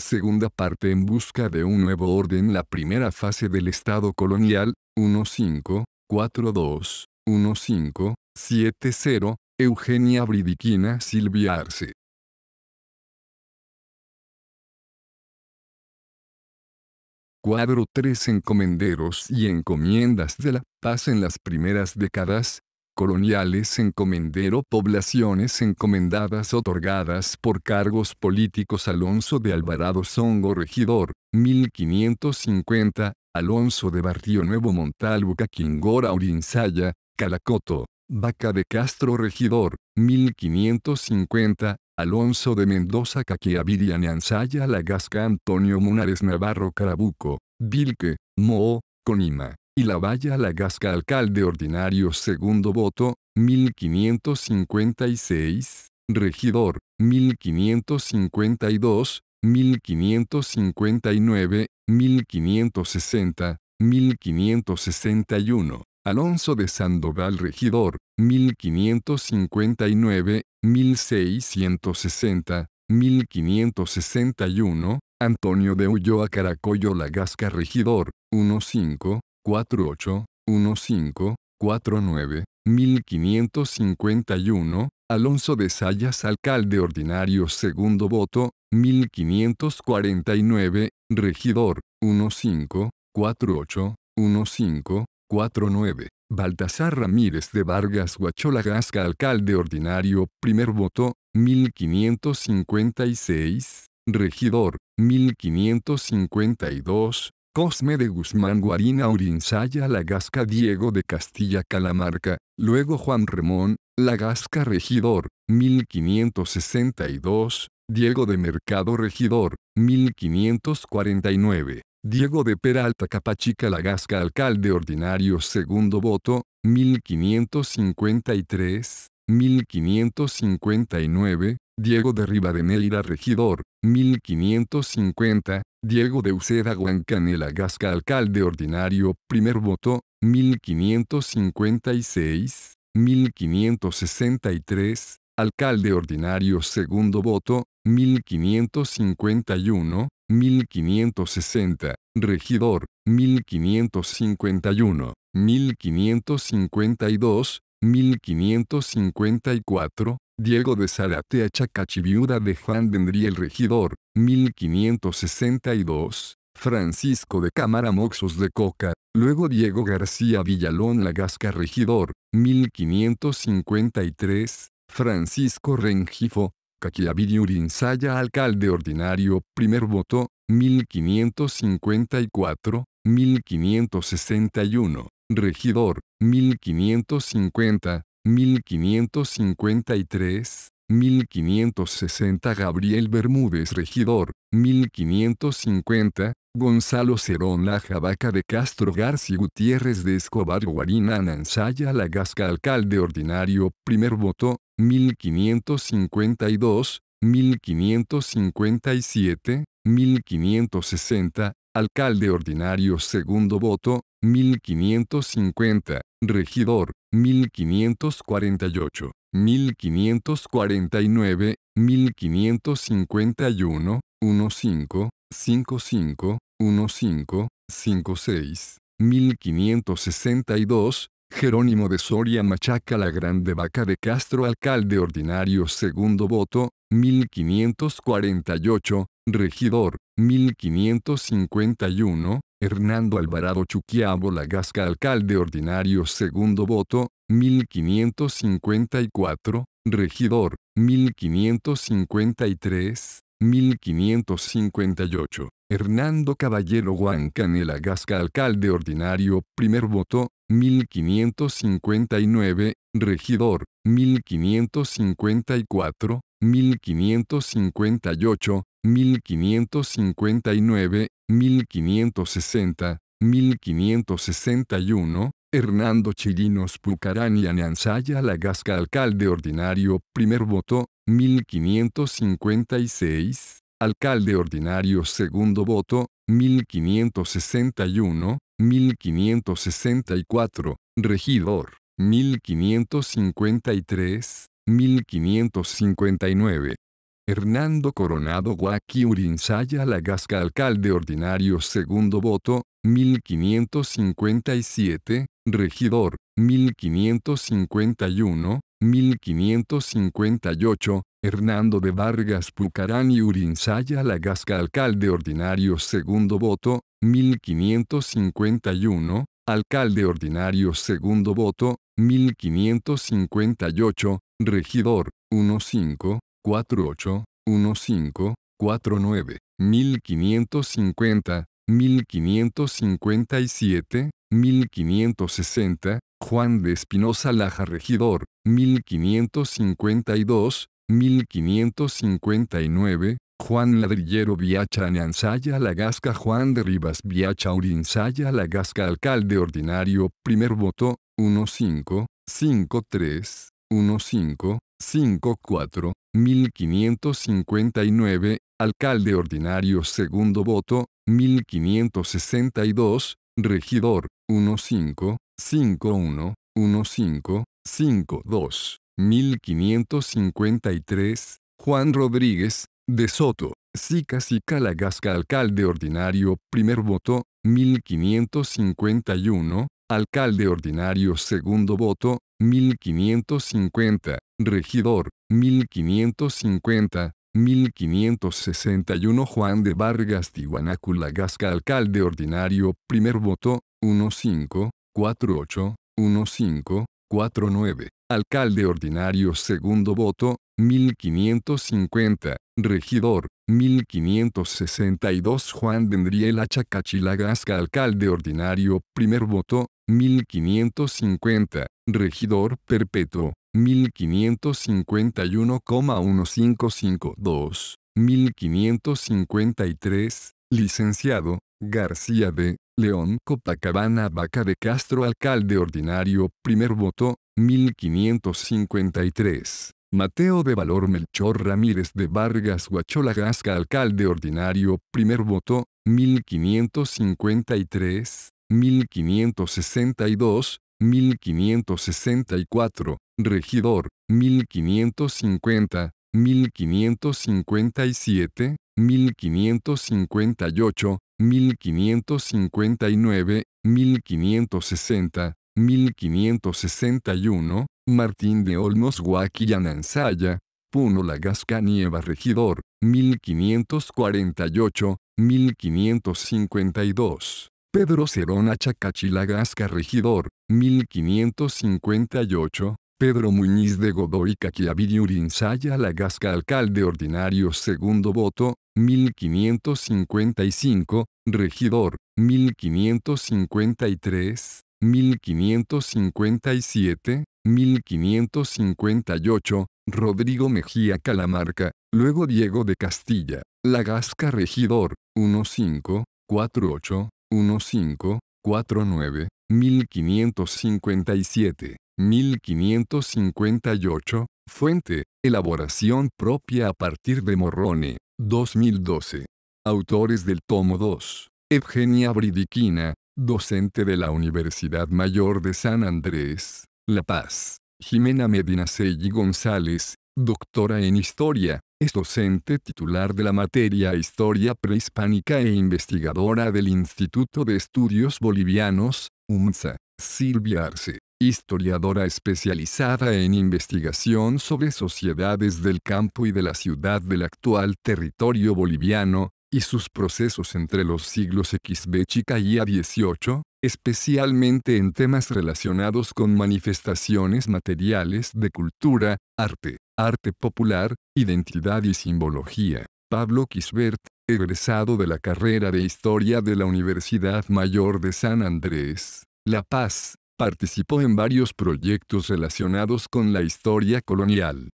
Segunda parte en busca de un nuevo orden La primera fase del Estado colonial, 1542, 1570, Eugenia Bridiquina Silvia Arce. Cuadro 3 Encomenderos y encomiendas de la paz en las primeras décadas, coloniales encomendero poblaciones encomendadas otorgadas por cargos políticos Alonso de Alvarado Songo Regidor, 1550, Alonso de Barrio Nuevo Montalvo Quingora Urinsaya, Calacoto, Vaca de Castro Regidor, 1550, Alonso de Mendoza Caquiaviria Neanzaya Lagasca Antonio Munares Navarro Carabuco, Vilque, Moo, Conima y la Valla Lagasca Alcalde Ordinario Segundo Voto, 1556, Regidor, 1552, 1559, 1560, 1561. Alonso de Sandoval Regidor, 1559, 1660, 1561, Antonio de Ulloa Caracollo Lagasca Regidor, 15, 48, 15, 49, 1551, Alonso de Sayas Alcalde Ordinario Segundo Voto, 1549, Regidor, 15, 48, 15, 49. Baltasar Ramírez de Vargas Huacholagasca Alcalde Ordinario Primer Voto, 1556, Regidor, 1552, Cosme de Guzmán Guarina Urinsaya Lagasca Diego de Castilla Calamarca, luego Juan Remón, Lagasca Regidor, 1562, Diego de Mercado Regidor, 1549. Diego de Peralta Capachica Lagasca Alcalde Ordinario Segundo Voto, 1553, 1559, Diego de Rivadeneira Regidor, 1550, Diego de Uceda Huancanela Gasca Alcalde Ordinario, primer voto, 1556, 1563, Alcalde Ordinario segundo voto, 1551, 1560, Regidor, 1551, 1552, 1554, Diego de Zaratea Chacachiviuda de Juan Dendriel Regidor, 1562, Francisco de Cámara Moxos de Coca, luego Diego García Villalón Lagasca Regidor, 1553, Francisco Rengifo, Caquiaviri Urinsaya Alcalde Ordinario, primer voto, 1554, 1561, Regidor, 1550, 1553, 1560 Gabriel Bermúdez Regidor, 1550, Gonzalo Cerón La Javaca de Castro García Gutiérrez de Escobar Guarina Anansaya Lagasca Alcalde Ordinario, primer voto, 1552, 1557, 1560, Alcalde Ordinario Segundo Voto, 1550, Regidor, 1548, 1549, 1551, 15, 55, 15, 56, 1562, Jerónimo de Soria Machaca la Grande Vaca de Castro Alcalde Ordinario Segundo Voto, 1548, Regidor, 1551, Hernando Alvarado Chuquiabo Lagasca Alcalde Ordinario Segundo Voto, 1554, Regidor, 1553, 1558. Hernando Caballero Huancanela Gasca Alcalde Ordinario, primer voto, 1559, Regidor, 1554, 1558, 1559, 1560, 1561, Hernando Chirinos Pucarani Anansaya Lagasca Alcalde Ordinario, primer voto, 1556, Alcalde Ordinario Segundo voto, 1561, 1564, Regidor, 1553, 1559. Hernando Coronado Guaki Urinsaya Lagasca Alcalde Ordinario Segundo Voto, 1557, Regidor, 1551, 1558, Hernando de Vargas Pucarani Urinsaya Lagasca Alcalde Ordinario Segundo Voto, 1551, Alcalde Ordinario Segundo Voto, 1558, Regidor, 1548, 1549, 1550, 1557, 1560, Juan de Espinosa Laja Regidor, 1552, 1559, Juan Ladrillero Viacha Añanzaya Lagasca Juan de Rivas Viacha Urinsaya Lagasca Alcalde Ordinario, primer voto, 15, 53, 15, 54, 1559, Alcalde Ordinario Segundo voto, 1562, Regidor, 15, 51, 15, 52, 1553, Juan Rodríguez, de Soto, Sica Sica Lagasca Alcalde Ordinario, primer voto, 1551, Alcalde Ordinario Segundo voto, 1550, Regidor, 1550, 1561 Juan de Vargas Tihuanacu Lagasca Alcalde Ordinario, primer voto, 15, 48, 15, 49, Alcalde Ordinario Segundo voto, 1550, Regidor, 1562 Juan Dendriel Achacachilagasca Alcalde Ordinario, primer voto, 1550, Regidor Perpetuo, 1551,1552, 1553, Licenciado, García de, León Copacabana Vaca de Castro Alcalde Ordinario, primer voto, 1553. Mateo de Valor Melchor Ramírez de Vargas Huacholagasca Alcalde Ordinario, primer voto, 1553, 1562, 1564, Regidor, 1550, 1557, 1558, 1559, 1560, 1561, Martín de Olmos Guaquillanansaya, Puno Lagasca Nieva Regidor, 1548, 1552. Pedro Cerón Chacachilagasca Regidor, 1558, Pedro Muñiz de Godoy Caquiaviri Urinsaya Lagasca Alcalde Ordinario Segundo Voto, 1555, Regidor, 1553, 1557, 1558, Rodrigo Mejía Calamarca, luego Diego de Castilla, Lagasca Regidor, 1548, 1549, 1557, 1558, fuente, elaboración propia a partir de Morrone, 2012. Autores del tomo 2. Evgenia Bridiquina, docente de la Universidad Mayor de San Andrés, La Paz. Jimena Medina Selli González, doctora en Historia, es docente titular de la materia Historia Prehispánica e investigadora del Instituto de Estudios Bolivianos, UMSA. Silvia Arce, historiadora especializada en investigación sobre sociedades del campo y de la ciudad del actual territorio boliviano, y sus procesos entre los siglos XB chica y A18, especialmente en temas relacionados con manifestaciones materiales de cultura, arte, arte popular, identidad y simbología. Pablo Quisbert, egresado de la carrera de Historia de la Universidad Mayor de San Andrés, La Paz, participó en varios proyectos relacionados con la historia colonial.